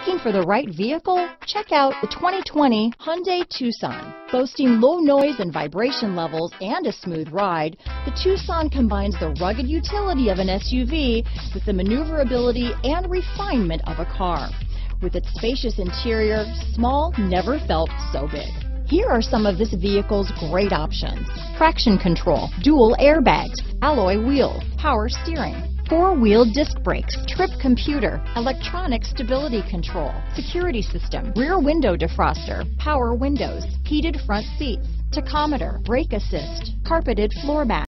Looking for the right vehicle? Check out the 2020 Hyundai Tucson. Boasting low noise and vibration levels and a smooth ride, the Tucson combines the rugged utility of an SUV with the maneuverability and refinement of a car. With its spacious interior, small never felt so big. Here are some of this vehicle's great options. Traction control, dual airbags, alloy wheels, power steering, four-wheel disc brakes, trip computer, electronic stability control, security system, rear window defroster, power windows, heated front seats, tachometer, brake assist, carpeted floor mat,